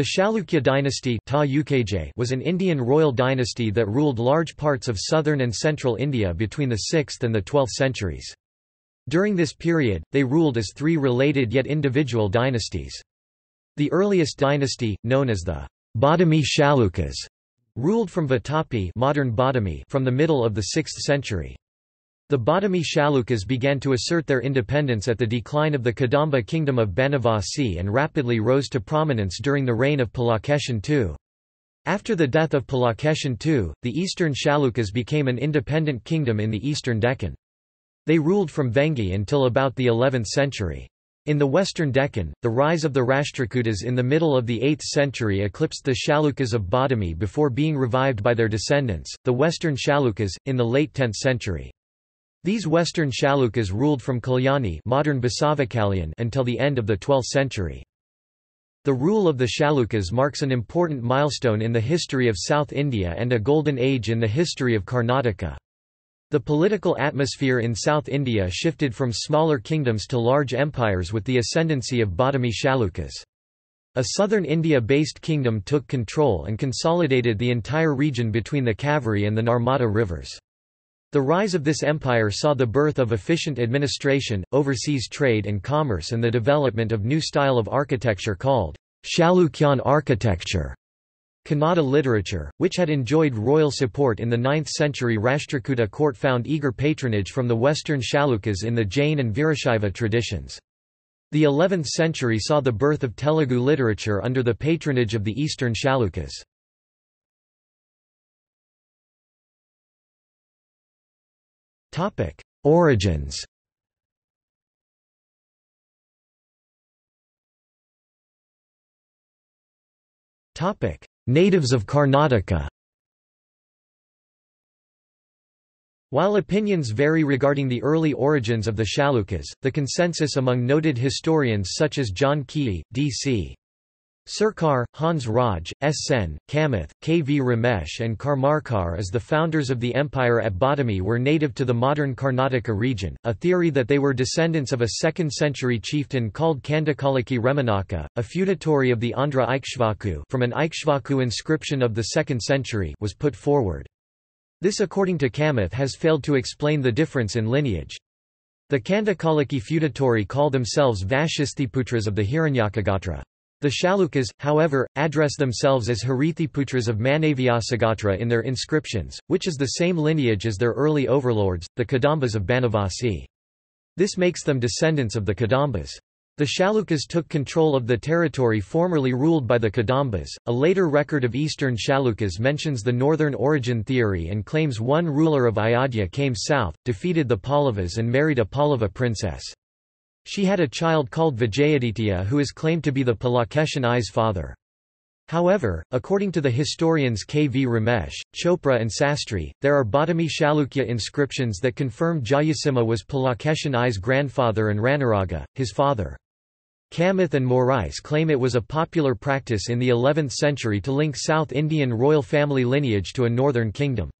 The Chalukya dynasty was an Indian royal dynasty that ruled large parts of southern and central India between the 6th and the 12th centuries. During this period, they ruled as three related yet individual dynasties. The earliest dynasty, known as the Badami Chalukyas, ruled from Vatapi modern Badami from the middle of the 6th century. The Badami Chalukyas began to assert their independence at the decline of the Kadamba kingdom of Banavasi and rapidly rose to prominence during the reign of Pulakeshin II. After the death of Pulakeshin II, the eastern Chalukyas became an independent kingdom in the eastern Deccan. They ruled from Vengi until about the 11th century. In the western Deccan, the rise of the Rashtrakutas in the middle of the 8th century eclipsed the Chalukyas of Badami before being revived by their descendants, the western Chalukyas, in the late 10th century. These western Chalukyas ruled from Kalyani modern until the end of the 12th century. The rule of the Chalukyas marks an important milestone in the history of South India and a golden age in the history of Karnataka. The political atmosphere in South India shifted from smaller kingdoms to large empires with the ascendancy of Badami Chalukyas. A southern India-based kingdom took control and consolidated the entire region between the Kaveri and the Narmada rivers. The rise of this empire saw the birth of efficient administration, overseas trade and commerce and the development of new style of architecture called Chalukyan architecture. Kannada literature, which had enjoyed royal support in the 9th century Rashtrakuta court found eager patronage from the western Chalukyas in the Jain and Virashaiva traditions. The 11th century saw the birth of Telugu literature under the patronage of the eastern Chalukyas. Topic: Origins. Topic: Natives of Karnataka. While opinions vary regarding the early origins of the Chalukyas, the consensus among noted historians such as John Keay, D.C. Sircar, Hans Raj, S. Sen, Kamath, K. V. Ramesh and Karmarkar as the founders of the empire at Badami were native to the modern Karnataka region, a theory that they were descendants of a 2nd-century chieftain called Kandakalaki Remanaka, a feudatory of the Andhra Ikshvaku from an Ikshvaku inscription of the 2nd century was put forward. This according to Kamath has failed to explain the difference in lineage. The Kandakalaki feudatory call themselves Vashisthiputras of the Hiranyakagotra. The Chalukyas, however, address themselves as Harithiputras of Manavyasagotra in their inscriptions, which is the same lineage as their early overlords, the Kadambas of Banavasi. This makes them descendants of the Kadambas. The Chalukyas took control of the territory formerly ruled by the Kadambas. A later record of eastern Chalukyas mentions the northern origin theory and claims one ruler of Ayodhya came south, defeated the Pallavas and married a Pallava princess. She had a child called Vijayaditya who is claimed to be the Pulakeshin I's father. However, according to the historians K. V. Ramesh, Chopra and Sastry, there are Badami Chalukya inscriptions that confirm Jayasimha was Pulakeshin I's grandfather and Ranaraga, his father. Kamath and Moraes claim it was a popular practice in the 11th century to link South Indian royal family lineage to a northern kingdom.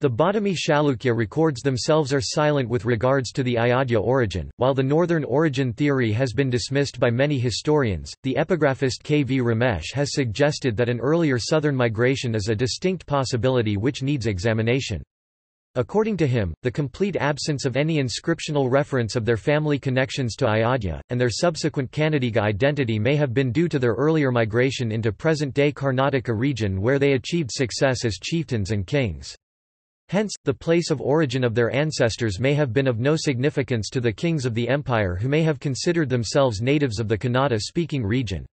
The Badami Chalukya records themselves are silent with regards to the Ayodhya origin. While the northern origin theory has been dismissed by many historians, the epigraphist K. V. Ramesh has suggested that an earlier southern migration is a distinct possibility which needs examination. According to him, the complete absence of any inscriptional reference of their family connections to Ayodhya, and their subsequent Kannadiga identity may have been due to their earlier migration into present-day Karnataka region where they achieved success as chieftains and kings. Hence, the place of origin of their ancestors may have been of no significance to the kings of the empire who may have considered themselves natives of the Kannada-speaking region.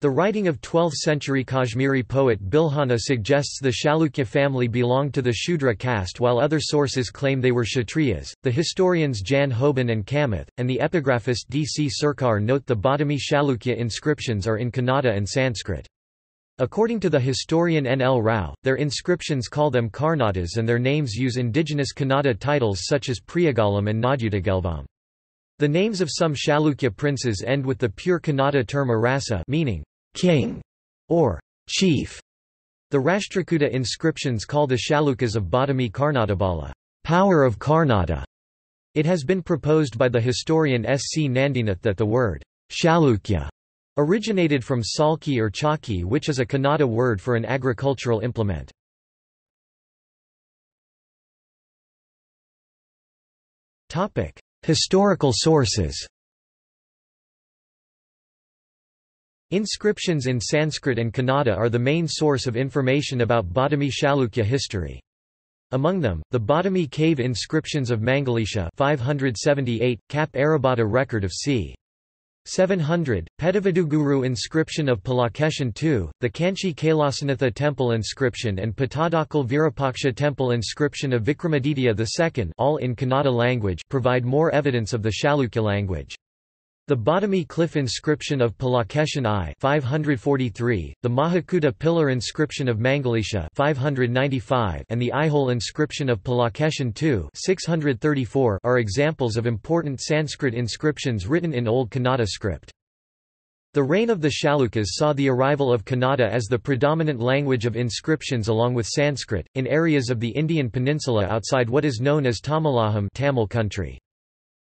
The writing of 12th-century Kashmiri poet Bilhana suggests the Chalukya family belonged to the Shudra caste while other sources claim they were Kshatriyas. The historians Jan Houben and Kamath, and the epigraphist D. C. Sircar note the Badami Chalukya inscriptions are in Kannada and Sanskrit. According to the historian N. L. Rao, their inscriptions call them Karnatas and their names use indigenous Kannada titles such as Priyagalam and Nadyutagelvam. The names of some Chalukya princes end with the pure Kannada term Arasa meaning king or chief. The Rashtrakuta inscriptions call the Chalukyas of Badami Karnatabala power of Karnata. It has been proposed by the historian S. C. Nandinath that the word Chalukya Originated from salki or chaki which is a Kannada word for an agricultural implement. Historical sources Inscriptions in Sanskrit and Kannada are the main source of information about Badami Chalukya history. Among them, the Badami cave inscriptions of Mangalisha 578, Kappe Arabhatta record of c. 700, Pedaviduguru inscription of Pulakeshin II, the Kanchi Kailasanatha temple inscription and Pattadakal Virupaksha temple inscription of Vikramaditya II all in Kannada language provide more evidence of the Chalukya language. The Badami cliff inscription of Pulakeshin I 543, the Mahakuta pillar inscription of Mangalisha 595, and the Aihole inscription of Pulakeshin II 634 are examples of important Sanskrit inscriptions written in Old Kannada script. The reign of the Chalukyas saw the arrival of Kannada as the predominant language of inscriptions along with Sanskrit, in areas of the Indian peninsula outside what is known as Tamilaham Tamil country.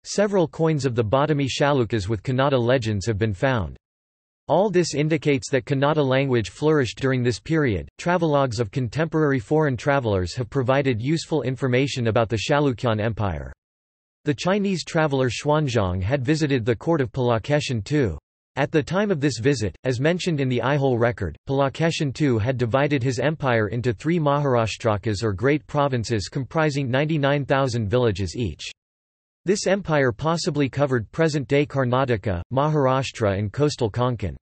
Several coins of the Badami Chalukyas with Kannada legends have been found. All this indicates that Kannada language flourished during this period. Travelogues of contemporary foreign travelers have provided useful information about the Chalukyan Empire. The Chinese traveler Xuanzang had visited the court of Pulakeshin II. At the time of this visit, as mentioned in the Aihole record, Pulakeshin II had divided his empire into three Maharashtrakas or great provinces comprising 99,000 villages each. This empire possibly covered present-day Karnataka, Maharashtra and coastal Konkan.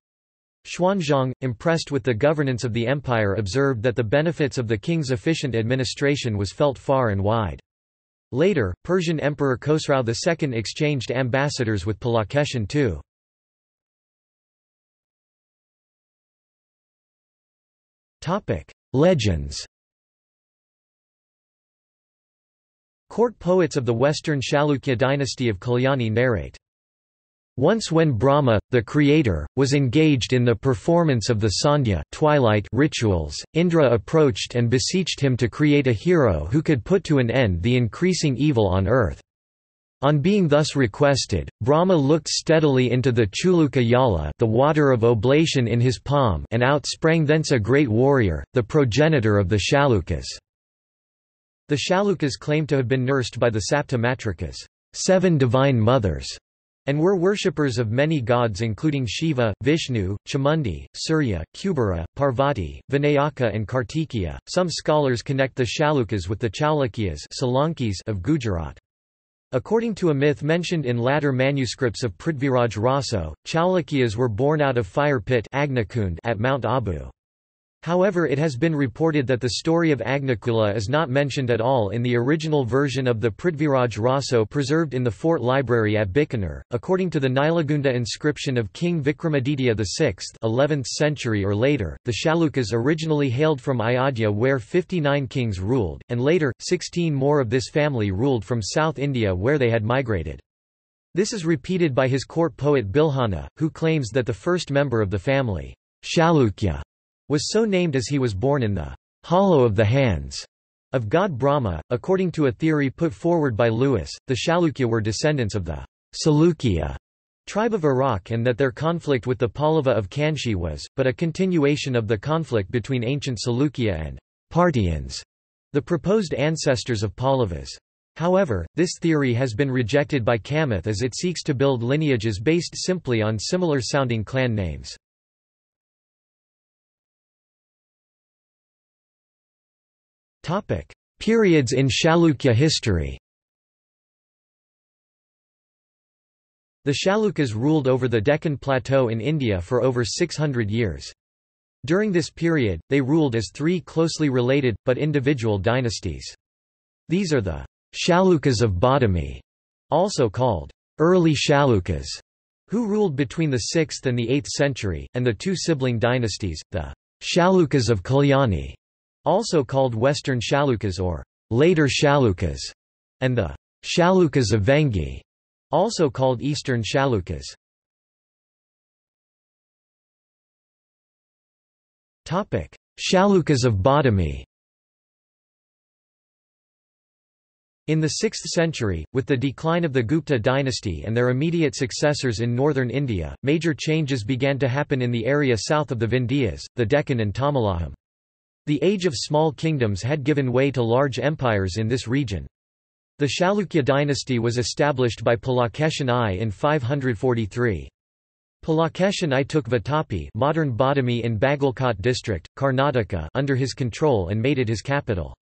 Xuanzang, impressed with the governance of the empire observed that the benefits of the king's efficient administration was felt far and wide. Later, Persian Emperor Khosrau II exchanged ambassadors with Pulakeshin II. Legends Court poets of the western Chalukya dynasty of Kalyani narrate, once when Brahma, the creator, was engaged in the performance of the Sandhya twilight rituals, Indra approached and beseeched him to create a hero who could put to an end the increasing evil on earth. On being thus requested, Brahma looked steadily into the Chuluka Yala the water of oblation in his palm and out sprang thence a great warrior, the progenitor of the Chalukyas. The Chalukyas claim to have been nursed by the Sapta Matrikas seven divine mothers", and were worshippers of many gods including Shiva, Vishnu, Chamundi, Surya, Kubera, Parvati, Vinayaka and Kartikeya. Some scholars connect the Chalukyas with the Chalukyas of Gujarat. According to a myth mentioned in latter manuscripts of Prithviraj Raso, Chalukyas were born out of fire pit at Mount Abu. However it has been reported that the story of Agnikula is not mentioned at all in the original version of the Prithviraj Raso preserved in the fort library at Bikaner. According to the Nilagunda inscription of King Vikramaditya VI 11th century or later, the Chalukyas originally hailed from Ayodhya where 59 kings ruled, and later, 16 more of this family ruled from South India where they had migrated. This is repeated by his court poet Bilhana, who claims that the first member of the family, Chalukya, was so named as he was born in the hollow of the hands of god Brahma. According to a theory put forward by Lewis, the Chalukya were descendants of the Salukya tribe of Iraq and that their conflict with the Pallava of Kanchi was, but a continuation of the conflict between ancient Salukya and Parthians, the proposed ancestors of Pallavas. However, this theory has been rejected by Kamath as it seeks to build lineages based simply on similar-sounding clan names. Topic: Periods in Chalukya history. The Chalukyas ruled over the Deccan Plateau in India for over 600 years. During this period, they ruled as three closely related, but individual dynasties. These are the Chalukyas of Badami, also called early Chalukyas, who ruled between the 6th and the 8th century, and the two sibling dynasties, the Chalukyas of Kalyani, also called Western Chalukyas or later Chalukyas, and the Chalukyas of Vengi, also called Eastern Chalukyas. Chalukyas of Badami In the 6th century, with the decline of the Gupta dynasty and their immediate successors in northern India, major changes began to happen in the area south of the Vindhyas, the Deccan and Tamilaham. The age of small kingdoms had given way to large empires in this region. The Chalukya dynasty was established by Pulakeshin I in 543. Pulakeshin I took Vatapi modern Badami in Bagalkot district, Karnataka under his control and made it his capital.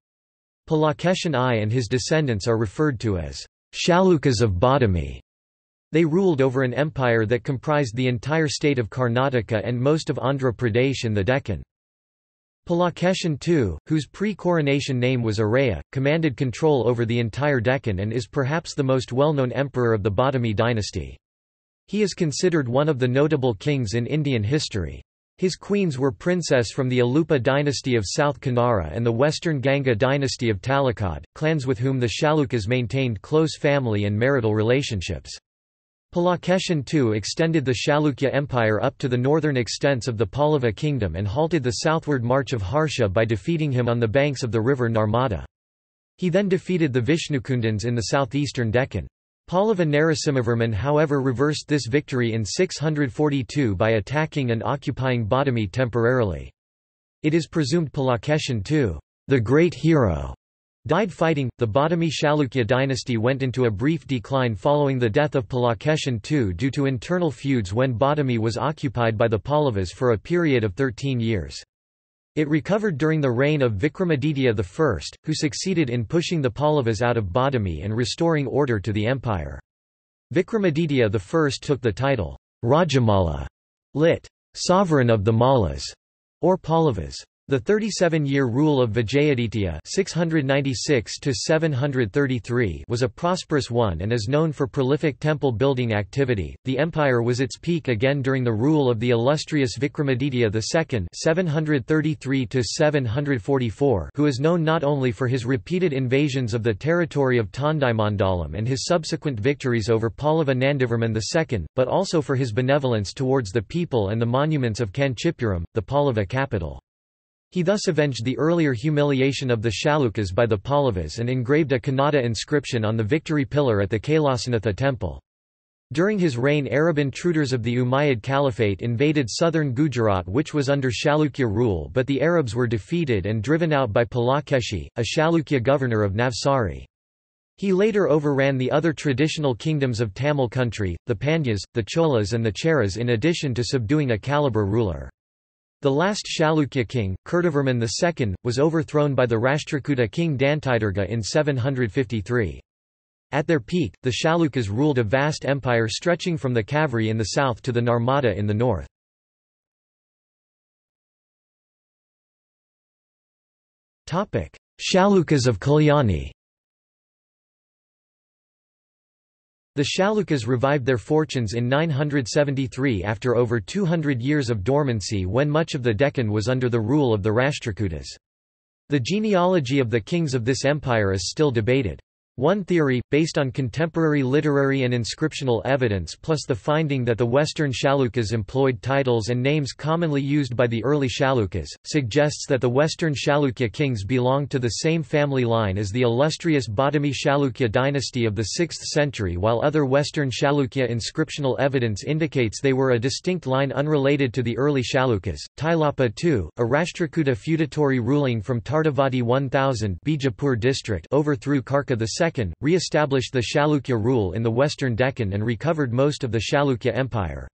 Pulakeshin I and his descendants are referred to as Chalukyas of Badami. They ruled over an empire that comprised the entire state of Karnataka and most of Andhra Pradesh and the Deccan. Pulakeshin II, whose pre-coronation name was Araya, commanded control over the entire Deccan and is perhaps the most well-known emperor of the Badami dynasty. He is considered one of the notable kings in Indian history. His queens were princess from the Alupa dynasty of South Kanara and the western Ganga dynasty of Talakad, clans with whom the Chalukyas maintained close family and marital relationships. Pulakeshin II extended the Chalukya Empire up to the northern extents of the Pallava kingdom and halted the southward march of Harsha by defeating him on the banks of the river Narmada. He then defeated the Vishnukundans in the southeastern Deccan. Pallava Narasimhavarman however reversed this victory in 642 by attacking and occupying Badami temporarily. It is presumed Pulakeshin II, the great hero, died fighting. The Badami Chalukya dynasty went into a brief decline following the death of Pulakeshin II due to internal feuds when Badami was occupied by the Pallavas for a period of 13 years. It recovered during the reign of Vikramaditya I, who succeeded in pushing the Pallavas out of Badami and restoring order to the empire. Vikramaditya I took the title, Rajamalla, lit. Sovereign of the Mallas, or Pallavas. The 37-year rule of Vijayaditya (696–733) was a prosperous one and is known for prolific temple building activity. The empire was its peak again during the rule of the illustrious Vikramaditya II (733–744), who is known not only for his repeated invasions of the territory of Tondaimandalam and his subsequent victories over Pallava Nandivarman II, but also for his benevolence towards the people and the monuments of Kanchipuram, the Pallava capital. He thus avenged the earlier humiliation of the Chalukyas by the Pallavas and engraved a Kannada inscription on the victory pillar at the Kailasanatha temple. During his reign Arab intruders of the Umayyad Caliphate invaded southern Gujarat which was under Chalukya rule but the Arabs were defeated and driven out by Pulakeshi, a Chalukya governor of Navsari. He later overran the other traditional kingdoms of Tamil country, the Pandyas, the Cholas and the Cheras in addition to subduing a Kalabhra ruler. The last Chalukya king, Kirtivarman II, was overthrown by the Rashtrakuta king Dantidurga in 753. At their peak, the Chalukyas ruled a vast empire stretching from the Kaveri in the south to the Narmada in the north. Chalukyas of Kalyani The Chalukyas revived their fortunes in 973 after over 200 years of dormancy when much of the Deccan was under the rule of the Rashtrakutas. The genealogy of the kings of this empire is still debated. One theory, based on contemporary literary and inscriptional evidence plus the finding that the Western Chalukyas employed titles and names commonly used by the early Chalukyas, suggests that the Western Chalukya kings belonged to the same family line as the illustrious Badami Chalukya dynasty of the 6th century while other Western Chalukya inscriptional evidence indicates they were a distinct line unrelated to the early Chalukyas. Tailapa II, a Rashtrakuta feudatory ruling from Tardavadi 1000 Bijapur district overthrew Karka II re-established the Chalukya rule in the western Deccan and recovered most of the Chalukya Empire.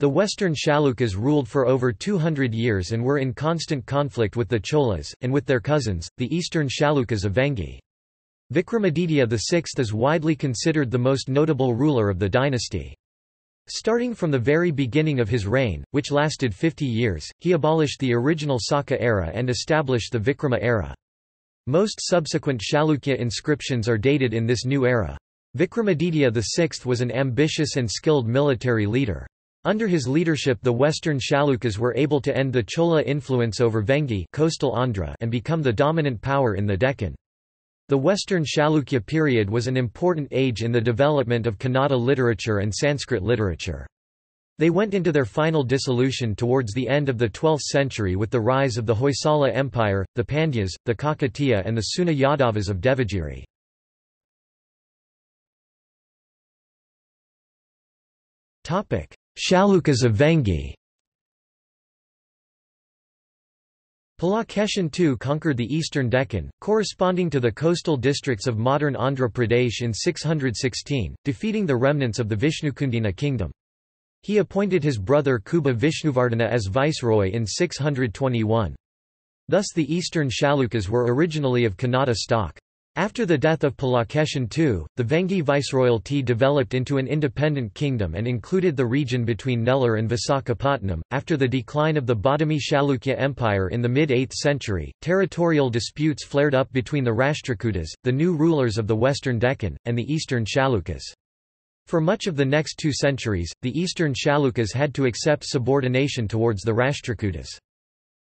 The western Chalukyas ruled for over 200 years and were in constant conflict with the Cholas, and with their cousins, the eastern Chalukyas of Vengi. Vikramaditya VI is widely considered the most notable ruler of the dynasty. Starting from the very beginning of his reign, which lasted 50 years, he abolished the original Saka era and established the Vikrama era. Most subsequent Chalukya inscriptions are dated in this new era. Vikramaditya VI was an ambitious and skilled military leader. Under his leadership the western Chalukyas were able to end the Chola influence over Vengi coastal Andhra and become the dominant power in the Deccan. The Western Chalukya period was an important age in the development of Kannada literature and Sanskrit literature. They went into their final dissolution towards the end of the 12th century with the rise of the Hoysala Empire, the Pandyas, the Kakatiya and the Seuna Yadavas of Devagiri. Chalukyas of Vengi Pulakeshin II conquered the eastern Deccan, corresponding to the coastal districts of modern Andhra Pradesh in 616, defeating the remnants of the Vishnukundina kingdom. He appointed his brother Kubja Vishnuvardhana as viceroy in 621. Thus the eastern Chalukyas were originally of Kannada stock. After the death of Pulakeshin II, the Vengi viceroyalty developed into an independent kingdom and included the region between Nellore and Visakhapatnam. After the decline of the Badami Chalukya Empire in the mid 8th century, territorial disputes flared up between the Rashtrakutas, the new rulers of the western Deccan, and the eastern Chalukyas. For much of the next two centuries, the eastern Chalukyas had to accept subordination towards the Rashtrakutas.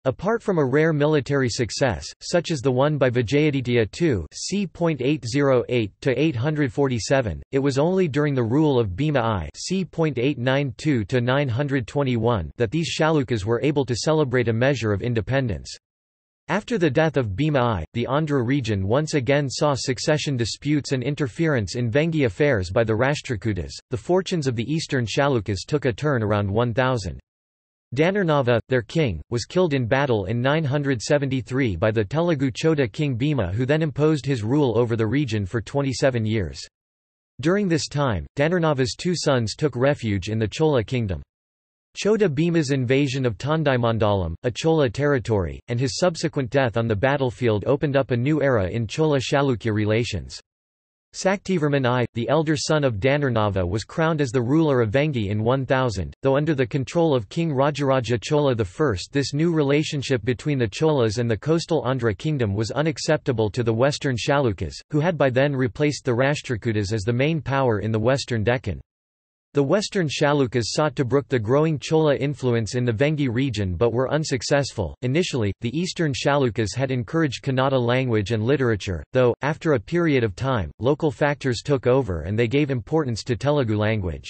Apart from a rare military success, such as the one by Vijayaditya II c. 808–847, it was only during the rule of Bhima I c. 892–921 that these Chalukyas were able to celebrate a measure of independence. After the death of Bhima I, the Andhra region once again saw succession disputes and interference in Vengi affairs by the Rashtrakutas. The fortunes of the eastern Chalukyas took a turn around 1000. Dhanurnava, their king, was killed in battle in 973 by the Telugu Choda king Bhima who then imposed his rule over the region for 27 years. During this time, Dhanurnava's two sons took refuge in the Chola kingdom. Choda Bhima's invasion of Tondaimandalam, a Chola territory, and his subsequent death on the battlefield opened up a new era in Chola-Chalukya relations. Saktivarman I, the elder son of Dhanurnava was crowned as the ruler of Vengi in 1000, though under the control of King Rajaraja Chola I this new relationship between the Cholas and the coastal Andhra kingdom was unacceptable to the western Chalukyas, who had by then replaced the Rashtrakutas as the main power in the western Deccan. The western Chalukyas sought to brook the growing Chola influence in the Vengi region but were unsuccessful. Initially, the eastern Chalukyas had encouraged Kannada language and literature, though, after a period of time, local factors took over and they gave importance to Telugu language.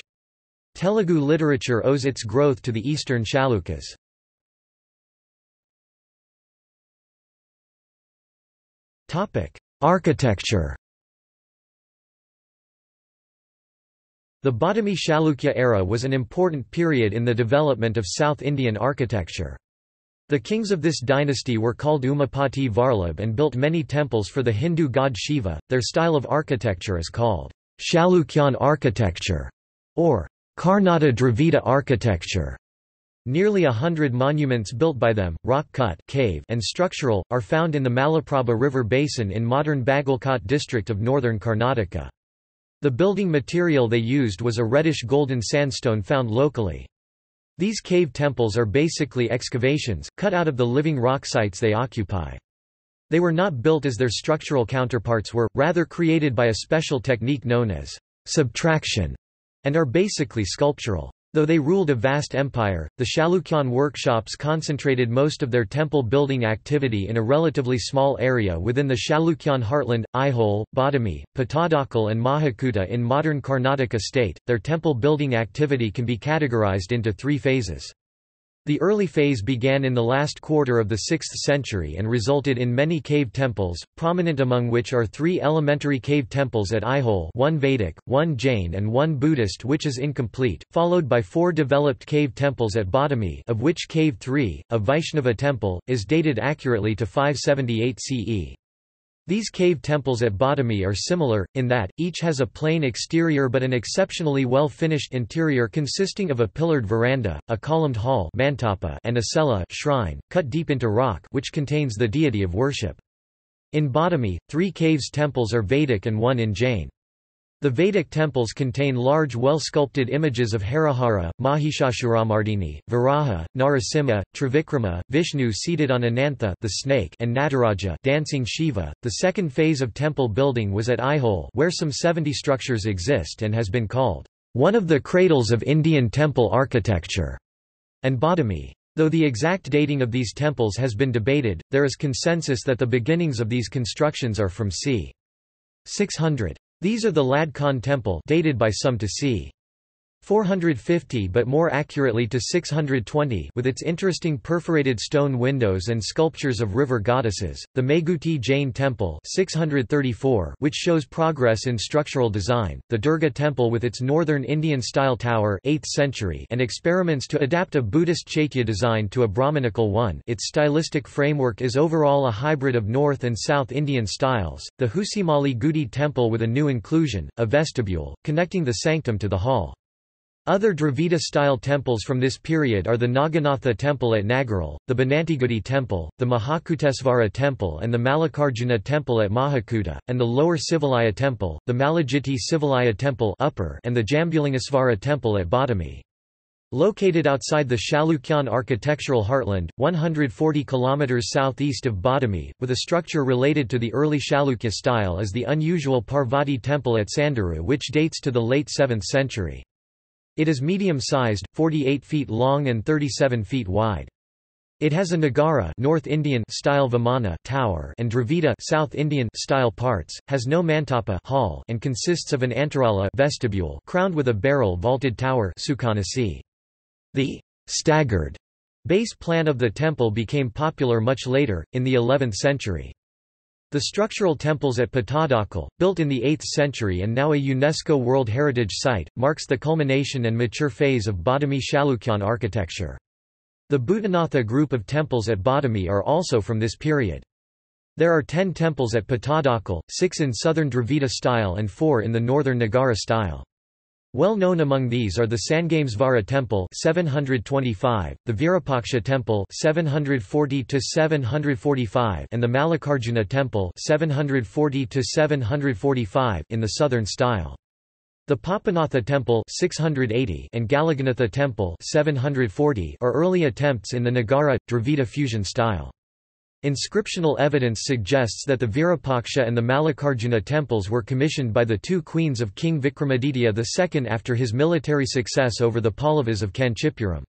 Telugu literature owes its growth to the eastern Chalukyas. Architecture The Badami Chalukya era was an important period in the development of South Indian architecture. The kings of this dynasty were called Umapati Varlabh and built many temples for the Hindu god Shiva. Their style of architecture is called Chalukyan architecture or Karnata Dravida architecture. Nearly a hundred monuments built by them, rock-cut cave and structural, are found in the Malaprabha River basin in modern Bagalkot district of northern Karnataka. The building material they used was a reddish-golden sandstone found locally. These cave temples are basically excavations, cut out of the living rock sites they occupy. They were not built as their structural counterparts were, rather created by a special technique known as subtraction, and are basically sculptural. Though they ruled a vast empire, the Chalukyan workshops concentrated most of their temple building activity in a relatively small area within the Chalukyan heartland, Aihole, Badami, Pattadakal, and Mahakuta in modern Karnataka state. Their temple building activity can be categorized into three phases. The early phase began in the last quarter of the 6th century and resulted in many cave temples, prominent among which are three elementary cave temples at Aihole one Vedic, one Jain and one Buddhist which is incomplete, followed by four developed cave temples at Badami of which Cave 3, a Vaishnava temple, is dated accurately to 578 CE. These cave temples at Badami are similar, in that, each has a plain exterior but an exceptionally well-finished interior consisting of a pillared veranda, a columned hall and a cella shrine, cut deep into rock which contains the deity of worship. In Badami, three caves temples are Vedic and one in Jain. The Vedic temples contain large well-sculpted images of Harihara, Mahishasuramardini, Varaha, Narasimha, Trivikrama, Vishnu seated on Anantha the snake and Nataraja dancing Shiva. The second phase of temple building was at Aihole where some 70 structures exist and has been called one of the cradles of Indian temple architecture, and Badami. Though the exact dating of these temples has been debated, there is consensus that the beginnings of these constructions are from c. 600. These are the Lad Khan temple dated by some to c. 450 but more accurately to 620 with its interesting perforated stone windows and sculptures of river goddesses, the Meguti Jain Temple 634 which shows progress in structural design, the Durga Temple with its northern Indian-style tower 8th century and experiments to adapt a Buddhist Chaitya design to a Brahmanical one. Its stylistic framework is overall a hybrid of North and South Indian styles, the Huchimalli Gudi Temple with a new inclusion, a vestibule, connecting the sanctum to the hall. Other Dravida-style temples from this period are the Naganatha temple at Nagaral, the Banantigudi temple, the Mahakutesvara temple and the Mallikarjuna temple at Mahakuta, and the lower Sivalaya temple, the Malajiti Sivalaya temple upper and the Jambulingesvara temple at Badami. Located outside the Chalukyan architectural heartland, 140 km southeast of Badami, with a structure related to the early Chalukya style is the unusual Parvati temple at Sanduru which dates to the late 7th century. It is medium-sized, 48 feet long and 37 feet wide. It has a Nagara North Indian style Vimana tower and Dravida South Indian style parts, has no mantapa hall and consists of an antarala vestibule crowned with a barrel vaulted tower. The staggered base plan of the temple became popular much later, in the 11th century. The structural temples at Pattadakal, built in the 8th century and now a UNESCO World Heritage Site, marks the culmination and mature phase of Badami Chalukyan architecture. The Bhutanatha group of temples at Badami are also from this period. There are ten temples at Pattadakal, six in southern Dravida style and four in the northern Nagara style. Well known among these are the Sangamesvara Temple 725, the Virupaksha Temple 740 745 and the Mallikarjuna Temple 740 745 in the southern style. The Papanatha Temple 680 and Galaganatha Temple 740 are early attempts in the Nagara Dravida fusion style. Inscriptional evidence suggests that the Virupaksha and the Mallikarjuna temples were commissioned by the two queens of King Vikramaditya II after his military success over the Pallavas of Kanchipuram.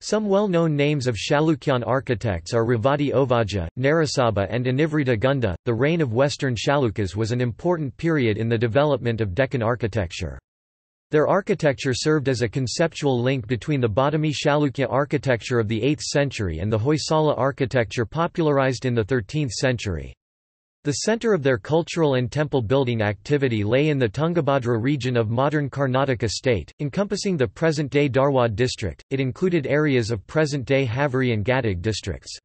Some well-known names of Chalukyan architects are Revati Ovaja, Narasaba and Anivrita Gunda. The reign of Western Chalukyas was an important period in the development of Deccan architecture. Their architecture served as a conceptual link between the Badami Chalukya architecture of the 8th century and the Hoysala architecture popularized in the 13th century. The center of their cultural and temple building activity lay in the Tungabhadra region of modern Karnataka state, encompassing the present-day Dharwad district. It included areas of present-day Haveri and Gadag districts.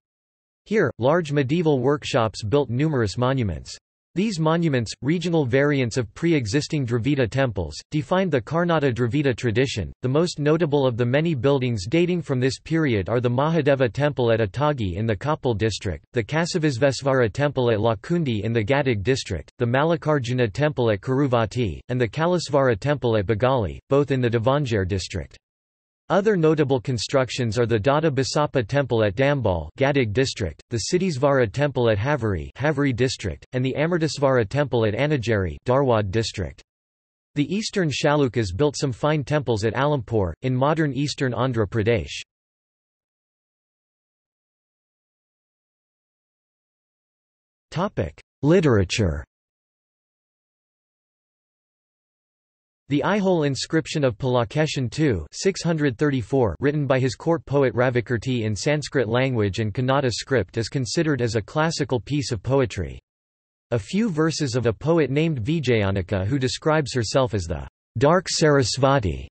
Here, large medieval workshops built numerous monuments. These monuments, regional variants of pre-existing Dravida temples, defined the Karnata Dravida tradition. The most notable of the many buildings dating from this period are the Mahadeva temple at Atagi in the Koppal district, the Kasavisvesvara temple at Lakkundi in the Gadag district, the Mallikarjuna temple at Kuruvatti, and the Kalasvara temple at Bagali, both in the Davangere district. Other notable constructions are the Dada Basappa temple at Dambal Gadag district, the Siddhisvara temple at Haveri Haveri district, and the Amritasvara temple at Annigeri Dharwad district. The eastern Chalukyas built some fine temples at Alampur, in modern eastern Andhra Pradesh. Literature The Aihole inscription of Pulakeshin II 634 written by his court poet Ravikirti in Sanskrit language and Kannada script is considered as a classical piece of poetry. A few verses of a poet named Vijayanika who describes herself as the dark Sarasvati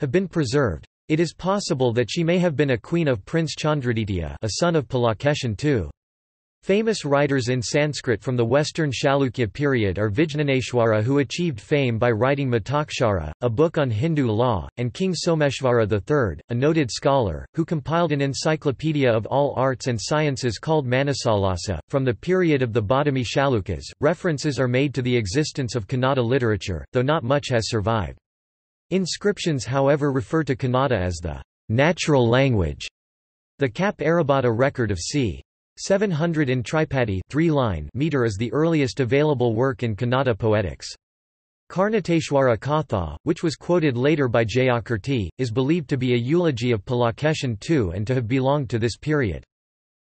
have been preserved. It is possible that she may have been a queen of Prince Chandraditya a son of Pulakeshin II. Famous writers in Sanskrit from the western Chalukya period are Vijnaneshwara who achieved fame by writing Mitakshara, a book on Hindu law, and King Someshvara III, a noted scholar, who compiled an encyclopedia of all arts and sciences called Manasollasa. From the period of the Badami Chalukyas, references are made to the existence of Kannada literature, though not much has survived. Inscriptions however refer to Kannada as the natural language. The Kappe Arabhatta record of c. 700 in tripadi three line meter is the earliest available work in Kannada poetics. Karnateshwara Katha, which was quoted later by Jayakirti, is believed to be a eulogy of Pulakeshin II and to have belonged to this period.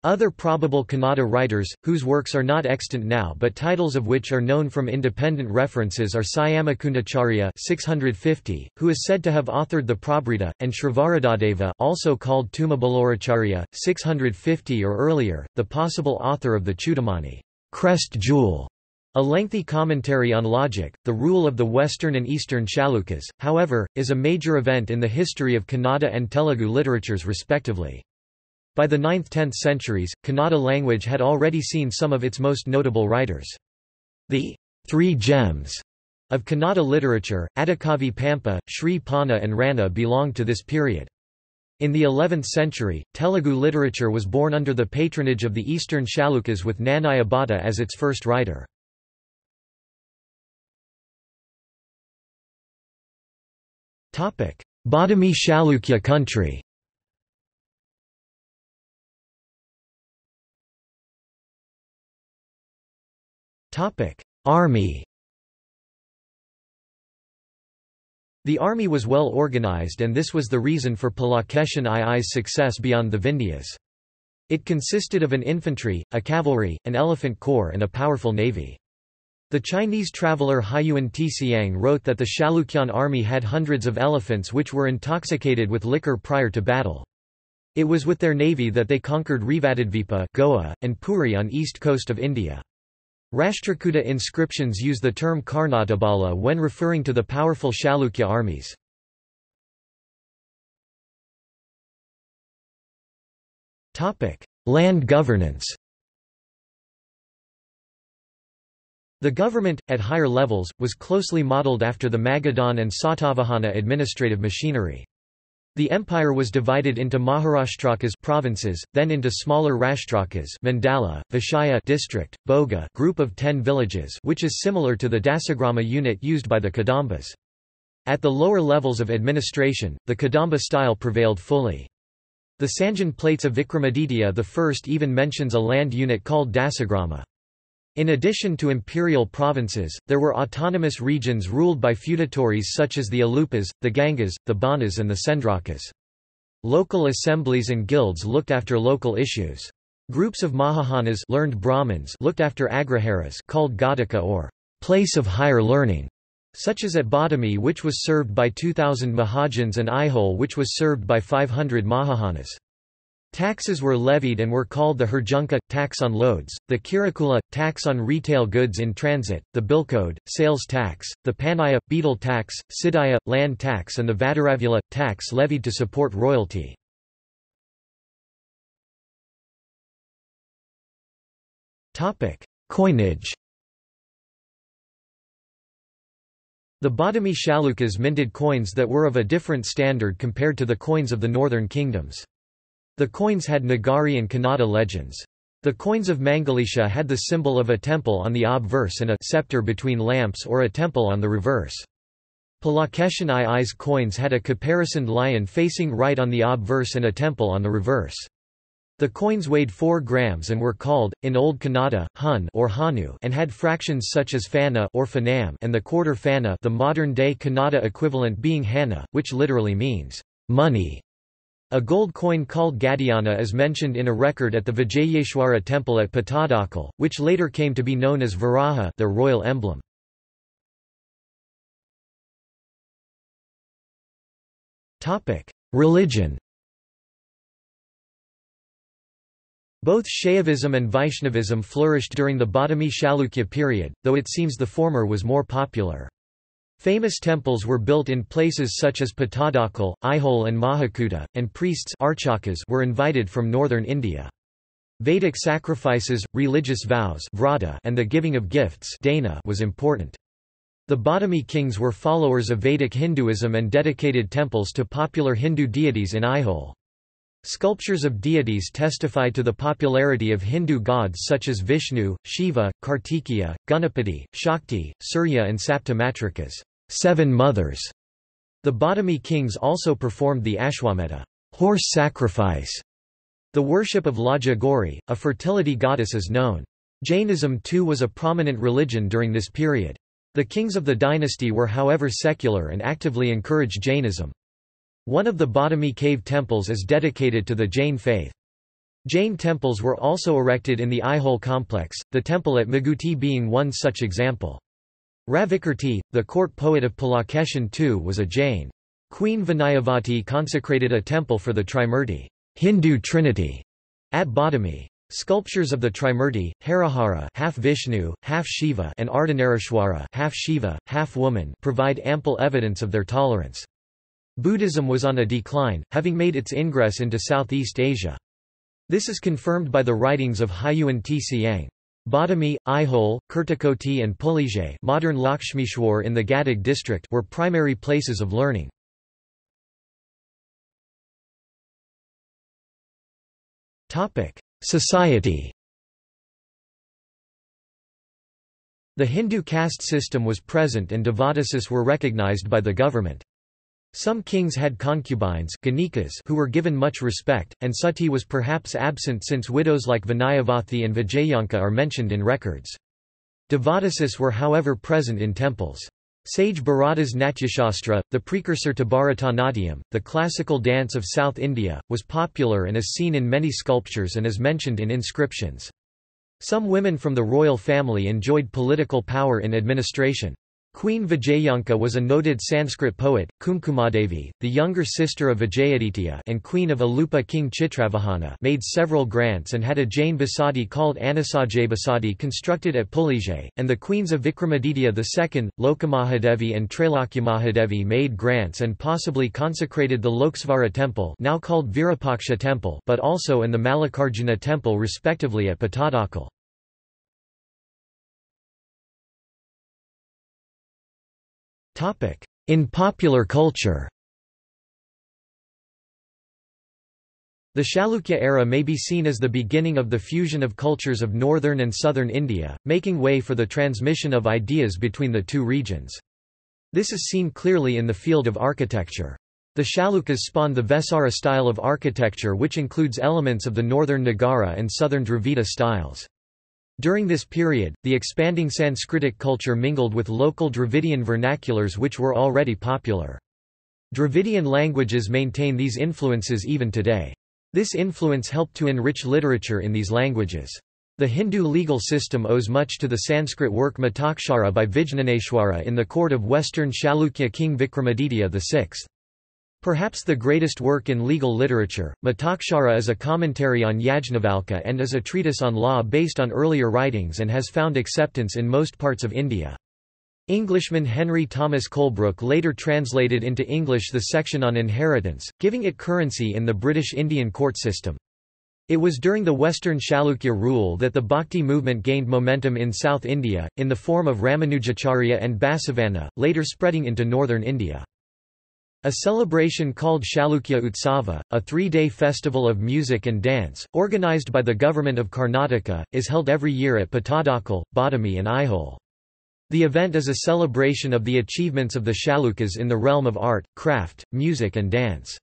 Other probable Kannada writers, whose works are not extant now but titles of which are known from independent references are Syamakunacharya 650, who is said to have authored the Prabhrita, and Srivaradadeva also called Tumabaloracharya, 650 or earlier, the possible author of the Chudamani crest jewel", a lengthy commentary on logic. The rule of the Western and Eastern Chalukyas, however, is a major event in the history of Kannada and Telugu literatures respectively. By the 9th–10th centuries, Kannada language had already seen some of its most notable writers. The three gems of Kannada literature, Adikavi Pampa, Sri Ponna and Ranna belong to this period. In the 11th century, Telugu literature was born under the patronage of the Eastern Chalukyas with Nannaya Bhatta as its first writer. Badami Chalukya country Army The army was well organized and this was the reason for Pulakeshin II's success beyond the Vindhyas. It consisted of an infantry, a cavalry, an elephant corps and a powerful navy. The Chinese traveller Hiuen Tsiang wrote that the Chalukyan army had hundreds of elephants which were intoxicated with liquor prior to battle. It was with their navy that they conquered Revadadvipa Goa, and Puri on east coast of India. Rashtrakuta inscriptions use the term Karnatabala when referring to the powerful Chalukya armies. Land governance The government, at higher levels, was closely modelled after the Magadhan and Satavahana administrative machinery. The empire was divided into Maharashtrakas provinces, then into smaller Rashtrakas Mandala, Vishaya district, Boga group of 10 villages which is similar to the Dasagrama unit used by the Kadambas. At the lower levels of administration, the Kadamba style prevailed fully. The Sanjan plates of Vikramaditya I even mentions a land unit called Dasagrama. In addition to imperial provinces, there were autonomous regions ruled by feudatories such as the Alupas, the Gangas, the Banas and the Sendrakas. Local assemblies and guilds looked after local issues. Groups of Mahajanas learned Brahmins looked after agraharas called Ghataka or place of higher learning, such as at Badami which was served by 2,000 Mahajans and Aihole which was served by 500 Mahajanas. Taxes were levied and were called the Herjunka, tax on loads, the Kirakula, tax on retail goods in transit, the Bilcode, sales tax, the Panaya, betel tax, Siddhaya, land tax and the Vadaravula, tax levied to support royalty. Coinage The Badami Chalukyas minted coins that were of a different standard compared to the coins of the northern kingdoms. The coins had Nagari and Kannada legends. The coins of Mangalisha had the symbol of a temple on the obverse and a scepter between lamps or a temple on the reverse. Pulakeshin II's coins had a caparisoned lion facing right on the obverse and a temple on the reverse. The coins weighed 4 grams and were called, in Old Kannada, hun or hanu and had fractions such as fana or fanam and the quarter fana the modern-day Kannada equivalent being hana, which literally means, money. A gold coin called Gadiyana is mentioned in a record at the Vijayeshwara temple at Pattadakal, which later came to be known as Varaha their royal emblem. Religion Both Shaivism and Vaishnavism flourished during the Badami Chalukya period, though it seems the former was more popular. Famous temples were built in places such as Pattadakal, Aihole and Mahakuta, and priests were invited from northern India. Vedic sacrifices, religious vows and the giving of gifts was important. The Badami kings were followers of Vedic Hinduism and dedicated temples to popular Hindu deities in Aihole. Sculptures of deities testify to the popularity of Hindu gods such as Vishnu, Shiva, Kartikeya, Ganapati, Shakti, Surya and Saptamatrikas seven mothers". The Badami kings also performed the Ashwamedha horse sacrifice". The worship of Laja Gauri, a fertility goddess is known. Jainism too was a prominent religion during this period. The kings of the dynasty were however secular and actively encouraged Jainism. One of the Badami cave temples is dedicated to the Jain faith. Jain temples were also erected in the Aihole complex, the temple at Meguti being one such example. Ravikirti, the court poet of Pulakeshin II was a Jain. Queen Vinayavati consecrated a temple for the Trimurti Hindu Trinity at Badami. Sculptures of the Trimurti, Harihara half Vishnu, half Shiva and Ardhanarishwara half Shiva, half woman provide ample evidence of their tolerance. Buddhism was on a decline, having made its ingress into Southeast Asia. This is confirmed by the writings of Hiuen Tsiang. Badami, Aihole, Kurtakoti and Pulije modern Lakshmeshwar in the Gadag district were primary places of learning. Society The Hindu caste system was present and devadasis were recognized by the government. Some kings had concubines who were given much respect, and sati was perhaps absent since widows like Vinayavati and Vijayanka are mentioned in records. Devadasis were however present in temples. Sage Bharata's Natyashastra, the precursor to Bharatanatyam, the classical dance of South India, was popular and is seen in many sculptures and is mentioned in inscriptions. Some women from the royal family enjoyed political power in administration. Queen Vijayanka was a noted Sanskrit poet, Kumkumadevi, the younger sister of Vijayaditya and queen of Alupa king Chitravahana made several grants and had a Jain basadi called Anasajay basadi constructed at Puligere, and the queens of Vikramaditya II, Lokamahadevi and Trailokyamahadevi made grants and possibly consecrated the Lokesvara temple now called Virupaksha temple but also in the Mallikarjuna temple respectively at Pattadakal. In popular culture The Chalukya era may be seen as the beginning of the fusion of cultures of northern and southern India, making way for the transmission of ideas between the two regions. This is seen clearly in the field of architecture. The Chalukyas spawned the Vesara style of architecture which includes elements of the northern Nagara and southern Dravida styles. During this period, the expanding Sanskritic culture mingled with local Dravidian vernaculars which were already popular. Dravidian languages maintain these influences even today. This influence helped to enrich literature in these languages. The Hindu legal system owes much to the Sanskrit work Mitakshara by Vijnaneshwara in the court of Western Chalukya king Vikramaditya VI. Perhaps the greatest work in legal literature, Mitakshara is a commentary on Yajnavalkya and is a treatise on law based on earlier writings and has found acceptance in most parts of India. Englishman Henry Thomas Colebrooke later translated into English the section on inheritance, giving it currency in the British Indian court system. It was during the Western Chalukya rule that the Bhakti movement gained momentum in South India, in the form of Ramanujacharya and Basavanna, later spreading into northern India. A celebration called Chalukya Utsava, a three-day festival of music and dance, organized by the government of Karnataka, is held every year at Pattadakal, Badami and Aihole. The event is a celebration of the achievements of the Chalukyas in the realm of art, craft, music and dance.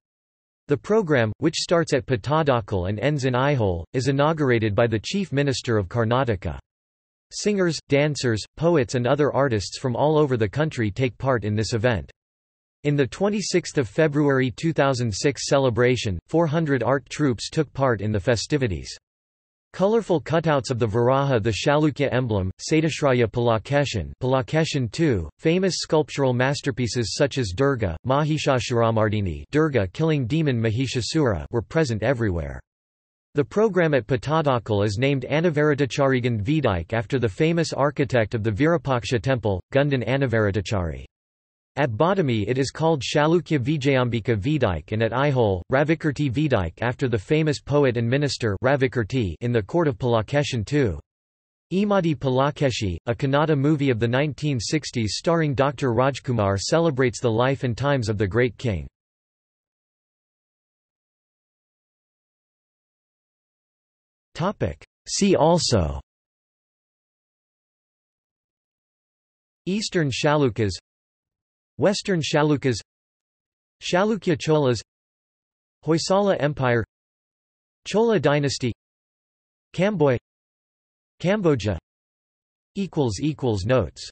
The program, which starts at Pattadakal and ends in Aihole, is inaugurated by the Chief Minister of Karnataka. Singers, dancers, poets and other artists from all over the country take part in this event. In the 26 February 2006 celebration, 400 art troupes took part in the festivities. Colorful cutouts of the Varaha the Chalukya emblem, Satyashraya Pulakeshin Pulakeshin II, famous sculptural masterpieces such as Durga, Mahishasuramardini Durga killing demon Mahishasura were present everywhere. The program at Pattadakal is named Anavaratacharigan Vidike after the famous architect of the Virupaksha temple, Gundan Anivaritachari. At Badami it is called Chalukya Vijayambika Vidike and at Aihole, Ravikirti Vidike after the famous poet and minister Ravikirti in the court of Pulakeshin II. Immadi Pulakeshi, a Kannada movie of the 1960s starring Dr. Rajkumar celebrates the life and times of the great king. See also Eastern Chalukyas Western Chalukyas Chalukya Cholas Hoysala Empire Chola dynasty Kamboy Cambodia. Notes